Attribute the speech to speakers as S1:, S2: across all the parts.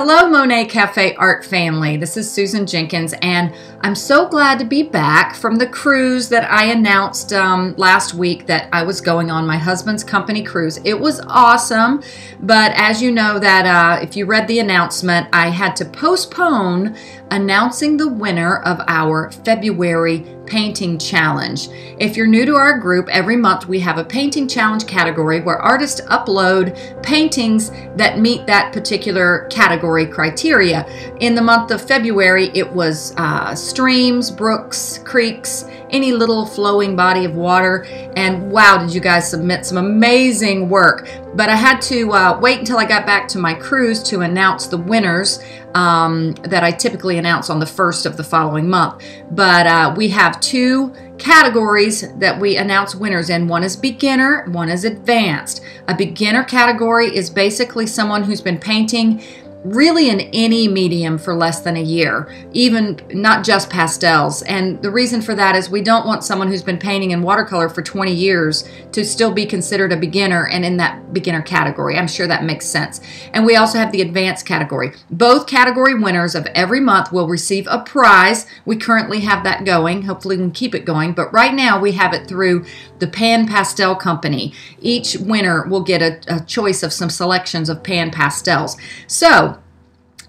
S1: Hello, Monet Cafe art family. This is Susan Jenkins, and I'm so glad to be back from the cruise that I announced um, last week that I was going on my husband's company cruise. It was awesome, but as you know, that uh, if you read the announcement, I had to postpone announcing the winner of our February painting challenge. If you're new to our group, every month we have a painting challenge category where artists upload paintings that meet that particular category criteria. In the month of February, it was uh, streams, brooks, creeks, any little flowing body of water. And wow, did you guys submit some amazing work. But I had to uh, wait until I got back to my cruise to announce the winners um, that I typically announce on the first of the following month. But uh, we have two categories that we announce winners in. One is beginner, one is advanced. A beginner category is basically someone who's been painting really in any medium for less than a year, even not just pastels. And the reason for that is we don't want someone who's been painting in watercolor for 20 years to still be considered a beginner and in that beginner category. I'm sure that makes sense. And we also have the advanced category. Both category winners of every month will receive a prize. We currently have that going. Hopefully, we can keep it going. But right now, we have it through the Pan Pastel Company. Each winner will get a, a choice of some selections of pan pastels. So,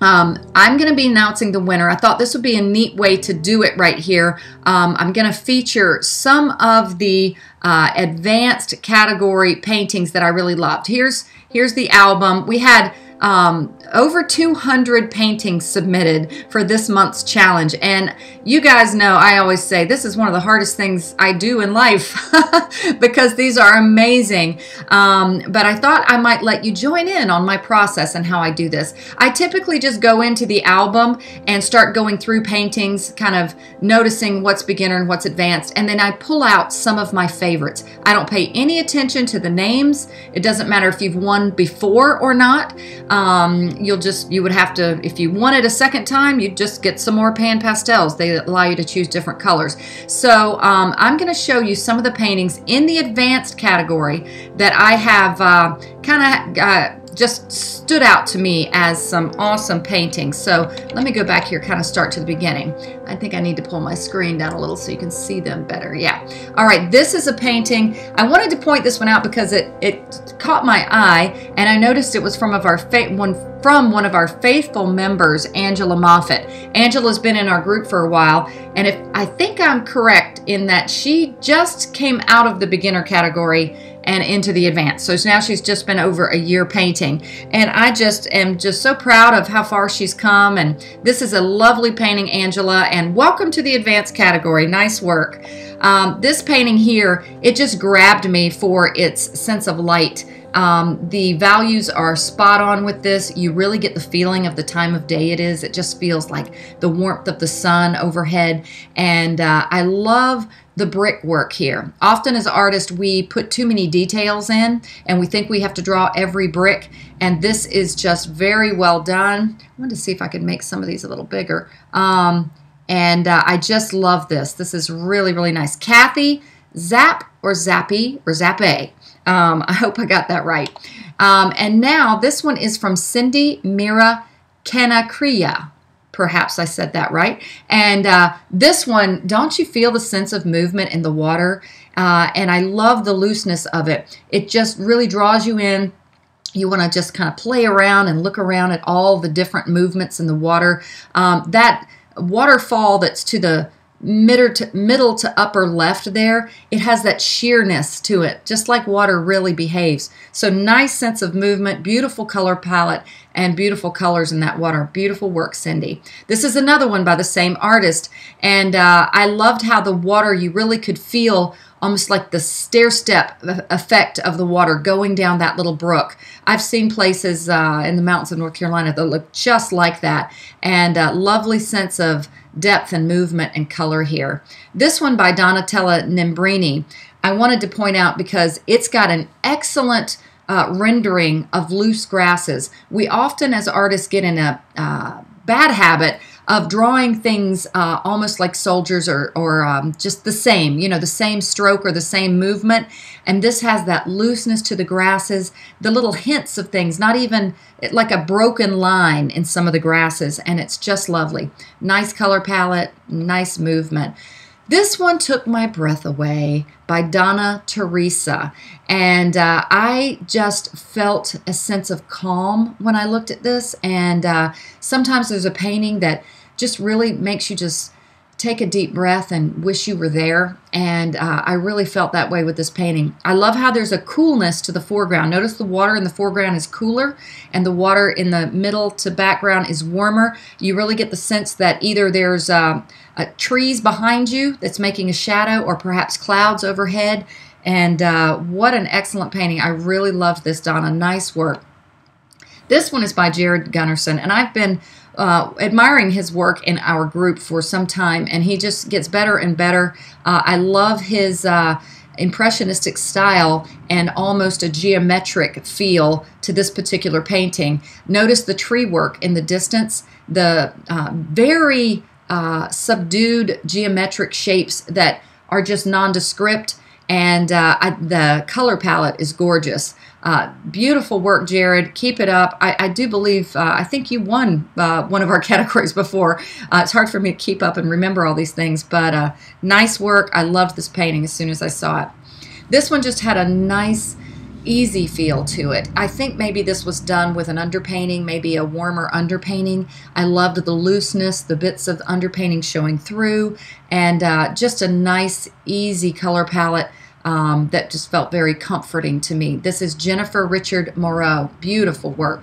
S1: um, I'm going to be announcing the winner. I thought this would be a neat way to do it right here. Um, I'm going to feature some of the uh, advanced category paintings that I really loved. Here's here's the album. We had um, over 200 paintings submitted for this month's challenge. And you guys know I always say this is one of the hardest things I do in life because these are amazing. Um, but I thought I might let you join in on my process and how I do this. I typically just go into the album and start going through paintings, kind of noticing what's beginner and what's advanced, and then I pull out some of my favorites. I don't pay any attention to the names. It doesn't matter if you've won before or not. Um, you'll just, you would have to, if you wanted a second time, you'd just get some more pan pastels. They allow you to choose different colors. So um, I'm going to show you some of the paintings in the advanced category that I have uh, kind of uh, just stood out to me as some awesome paintings. So let me go back here, kind of start to the beginning. I think I need to pull my screen down a little so you can see them better. Yeah. All right, this is a painting. I wanted to point this one out because it, it caught my eye and I noticed it was from of our one from one of our faithful members, Angela Moffat. Angela's been in our group for a while, and if I think I'm correct in that she just came out of the beginner category and into the advanced. So now she's just been over a year painting. And I just am just so proud of how far she's come. And this is a lovely painting, Angela. And welcome to the advanced category. Nice work. Um, this painting here, it just grabbed me for its sense of light. Um, the values are spot on with this. You really get the feeling of the time of day it is. It just feels like the warmth of the sun overhead. And uh, I love the brickwork here. Often as artists, we put too many details in and we think we have to draw every brick. And this is just very well done. I wanted to see if I could make some of these a little bigger. Um, and uh, I just love this. This is really, really nice. Kathy Zap or Zappy or Zappe. Um, I hope I got that right. Um, and now this one is from Cindy Mira Canacria. Perhaps I said that right. And uh, this one, don't you feel the sense of movement in the water? Uh, and I love the looseness of it. It just really draws you in. You want to just kind of play around and look around at all the different movements in the water. Um, that waterfall that's to the middle to, middle to upper left there, it has that sheerness to it, just like water really behaves. So nice sense of movement, beautiful color palette, and beautiful colors in that water. Beautiful work, Cindy. This is another one by the same artist, and uh, I loved how the water, you really could feel almost like the stair step effect of the water going down that little brook. I've seen places uh, in the mountains of North Carolina that look just like that, and a lovely sense of depth and movement and color here. This one by Donatella Nembrini, I wanted to point out because it's got an excellent uh, rendering of loose grasses. We often, as artists, get in a uh, bad habit of drawing things uh, almost like soldiers or, or um, just the same, you know, the same stroke or the same movement. And this has that looseness to the grasses, the little hints of things, not even like a broken line in some of the grasses. And it's just lovely. Nice color palette, nice movement. This one took my breath away by Donna Teresa. And uh, I just felt a sense of calm when I looked at this. And uh, sometimes there's a painting that just really makes you just take a deep breath and wish you were there. And uh, I really felt that way with this painting. I love how there's a coolness to the foreground. Notice the water in the foreground is cooler and the water in the middle to background is warmer. You really get the sense that either there's uh, uh, trees behind you that's making a shadow or perhaps clouds overhead. And uh, what an excellent painting. I really loved this, Donna. Nice work. This one is by Jared Gunnarsson, and I've been uh, admiring his work in our group for some time, and he just gets better and better. Uh, I love his uh, impressionistic style and almost a geometric feel to this particular painting. Notice the tree work in the distance, the uh, very uh, subdued geometric shapes that are just nondescript, and uh, I, the color palette is gorgeous. Uh, beautiful work, Jared. Keep it up. I, I do believe, uh, I think you won uh, one of our categories before. Uh, it's hard for me to keep up and remember all these things, but uh, nice work. I loved this painting as soon as I saw it. This one just had a nice, easy feel to it. I think maybe this was done with an underpainting, maybe a warmer underpainting. I loved the looseness, the bits of underpainting showing through, and uh, just a nice, easy color palette um, that just felt very comforting to me. This is Jennifer Richard Moreau. Beautiful work.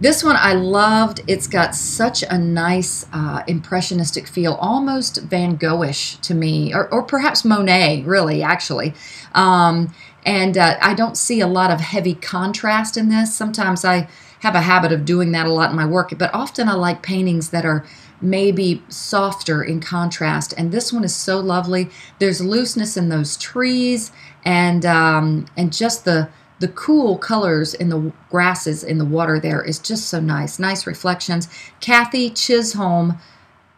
S1: This one I loved. It's got such a nice uh, impressionistic feel, almost Van Goghish to me, or, or perhaps Monet, really, actually. Um, and uh, I don't see a lot of heavy contrast in this. Sometimes I have a habit of doing that a lot in my work, but often I like paintings that are maybe softer in contrast. And this one is so lovely. There's looseness in those trees and um, and just the the cool colors in the grasses in the water there is just so nice. Nice reflections. Kathy Chisholm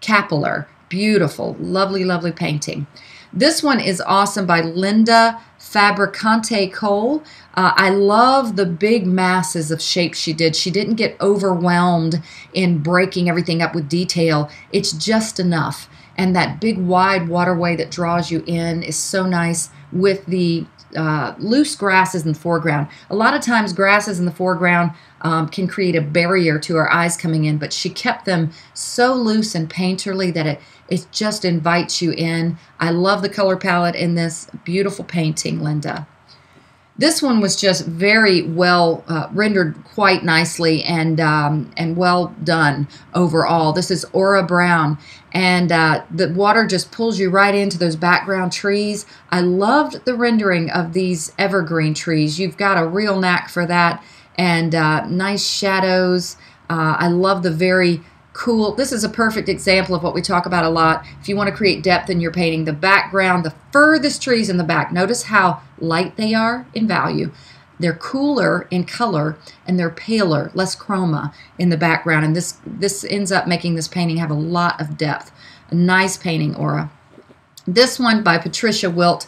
S1: Capeller. Beautiful, lovely, lovely painting. This one is awesome by Linda Fabricante Cole. Uh, I love the big masses of shapes she did. She didn't get overwhelmed in breaking everything up with detail. It's just enough. And that big wide waterway that draws you in is so nice with the uh, loose grasses in the foreground. A lot of times, grasses in the foreground um, can create a barrier to our eyes coming in, but she kept them so loose and painterly that it it just invites you in. I love the color palette in this beautiful painting, Linda. This one was just very well uh, rendered quite nicely and um, and well done overall. This is Aura Brown, and uh, the water just pulls you right into those background trees. I loved the rendering of these evergreen trees. You've got a real knack for that, and uh, nice shadows. Uh, I love the very cool. This is a perfect example of what we talk about a lot. If you want to create depth in your painting, the background, the furthest trees in the back, notice how light they are in value. They're cooler in color and they're paler, less chroma in the background. And this, this ends up making this painting have a lot of depth. A nice painting aura. This one by Patricia Wilt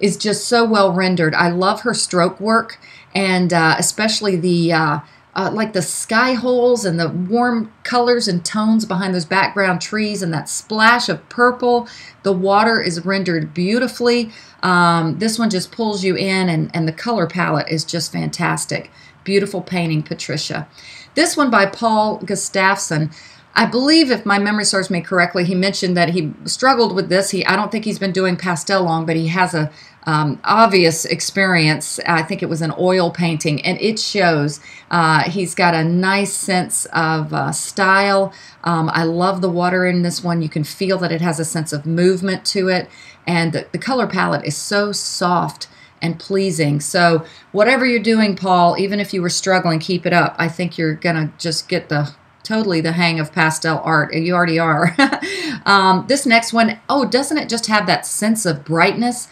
S1: is just so well rendered. I love her stroke work and uh, especially the uh, uh, like the sky holes and the warm colors and tones behind those background trees and that splash of purple. The water is rendered beautifully. Um, this one just pulls you in, and, and the color palette is just fantastic. Beautiful painting, Patricia. This one by Paul Gustafson. I believe, if my memory serves me correctly, he mentioned that he struggled with this. He, I don't think he's been doing pastel long, but he has a, um, obvious experience. I think it was an oil painting, and it shows. Uh, he's got a nice sense of uh, style. Um, I love the water in this one. You can feel that it has a sense of movement to it, and the, the color palette is so soft and pleasing. So, whatever you're doing, Paul, even if you were struggling, keep it up. I think you're going to just get the totally the hang of pastel art. You already are. um, this next one, oh, doesn't it just have that sense of brightness?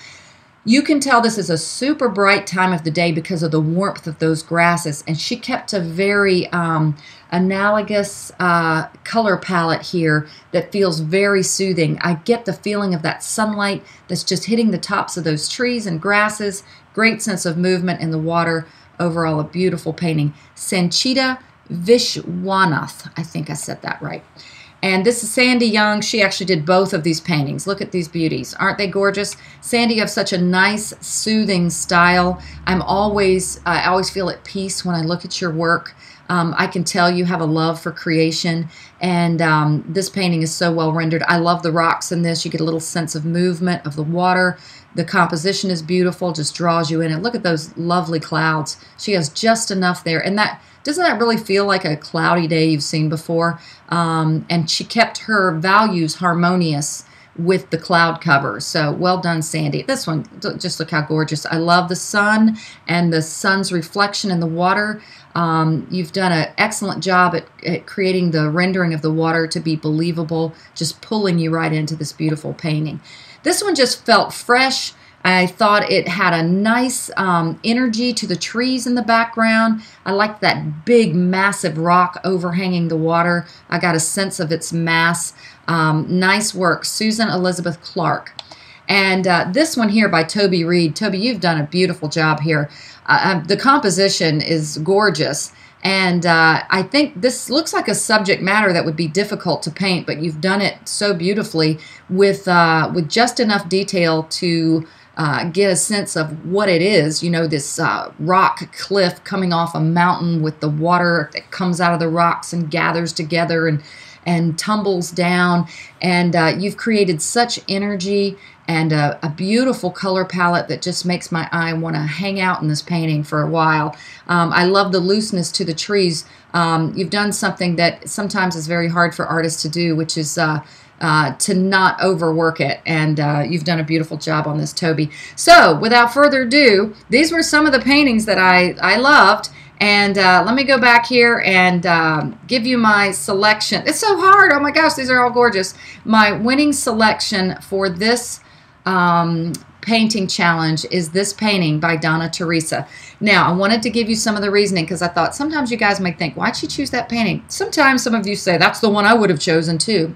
S1: You can tell this is a super bright time of the day because of the warmth of those grasses. And she kept a very um, analogous uh, color palette here that feels very soothing. I get the feeling of that sunlight that's just hitting the tops of those trees and grasses. Great sense of movement in the water. Overall, a beautiful painting. Sanchita Vishwanath. I think I said that right. And this is Sandy Young. She actually did both of these paintings. Look at these beauties. Aren't they gorgeous? Sandy, you have such a nice, soothing style. I'm always, I always feel at peace when I look at your work. Um, I can tell you have a love for creation, and um, this painting is so well rendered. I love the rocks in this. You get a little sense of movement of the water. The composition is beautiful, just draws you in. And look at those lovely clouds. She has just enough there, and that doesn't that really feel like a cloudy day you've seen before? Um, and she kept her values harmonious with the cloud cover. So well done, Sandy. This one, just look how gorgeous. I love the sun and the sun's reflection in the water. Um, you've done an excellent job at, at creating the rendering of the water to be believable, just pulling you right into this beautiful painting. This one just felt fresh I thought it had a nice um, energy to the trees in the background. I liked that big, massive rock overhanging the water. I got a sense of its mass. Um, nice work, Susan Elizabeth Clark. And uh, this one here by Toby Reed. Toby, you've done a beautiful job here. Uh, um, the composition is gorgeous. And uh, I think this looks like a subject matter that would be difficult to paint, but you've done it so beautifully with uh, with just enough detail to uh, get a sense of what it is. You know, this uh, rock cliff coming off a mountain with the water that comes out of the rocks and gathers together and and tumbles down. And uh, you've created such energy and a, a, beautiful color palette that just makes my eye want to hang out in this painting for a while. Um, I love the looseness to the trees. Um, you've done something that sometimes is very hard for artists to do, which is uh, uh, to not overwork it. And uh, you've done a beautiful job on this, Toby. So, without further ado, these were some of the paintings that I, I loved. And uh, let me go back here and um, give you my selection. It's so hard. Oh my gosh, these are all gorgeous. My winning selection for this um, painting challenge is this painting by Donna Teresa. Now, I wanted to give you some of the reasoning because I thought sometimes you guys might think, why'd she choose that painting? Sometimes some of you say, that's the one I would have chosen too.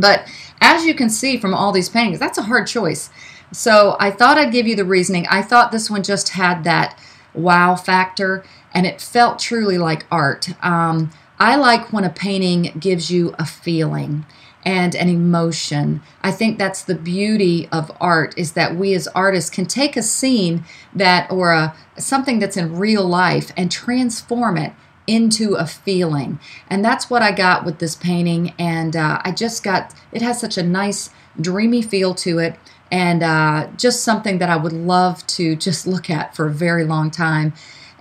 S1: But as you can see from all these paintings, that's a hard choice. So I thought I'd give you the reasoning. I thought this one just had that wow factor and it felt truly like art. Um, I like when a painting gives you a feeling and an emotion. I think that's the beauty of art is that we as artists can take a scene that or a something that's in real life and transform it into a feeling. And that's what I got with this painting. And uh, I just got, it has such a nice, dreamy feel to it. And uh, just something that I would love to just look at for a very long time.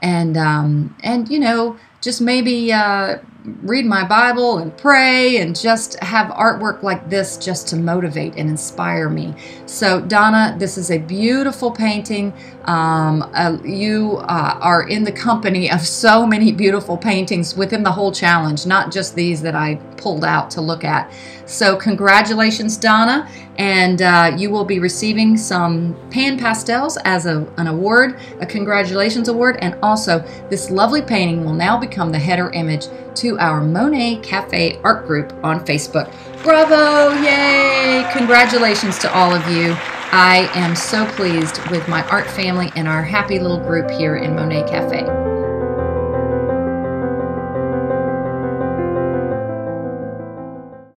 S1: And, um, and you know, just maybe uh, read my Bible and pray and just have artwork like this just to motivate and inspire me. So, Donna, this is a beautiful painting. Um, uh, you uh, are in the company of so many beautiful paintings within the whole challenge, not just these that I pulled out to look at. So, congratulations, Donna, and uh, you will be receiving some pan pastels as a, an award, a congratulations award, and also this lovely painting will now become the header image our Monet Cafe art group on Facebook. Bravo! Yay! Congratulations to all of you. I am so pleased with my art family and our happy little group here in Monet Cafe.